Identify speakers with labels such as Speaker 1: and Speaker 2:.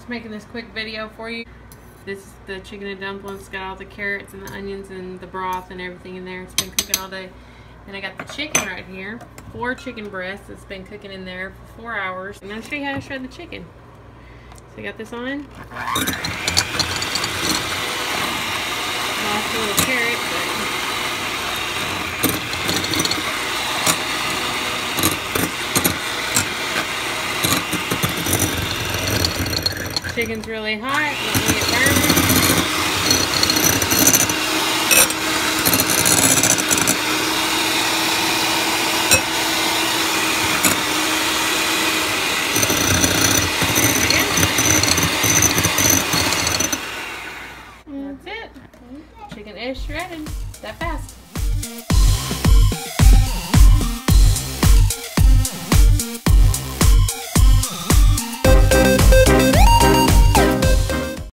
Speaker 1: just making this quick video for you. This is the chicken and dumplings. Got all the carrots and the onions and the broth and everything in there. It's been cooking all day. And I got the chicken right here. Four chicken breasts. It's been cooking in there for four hours. I'm going to show you how to shred the chicken. So I got this on. chicken's really hot. That's it. Chicken is shredded that fast.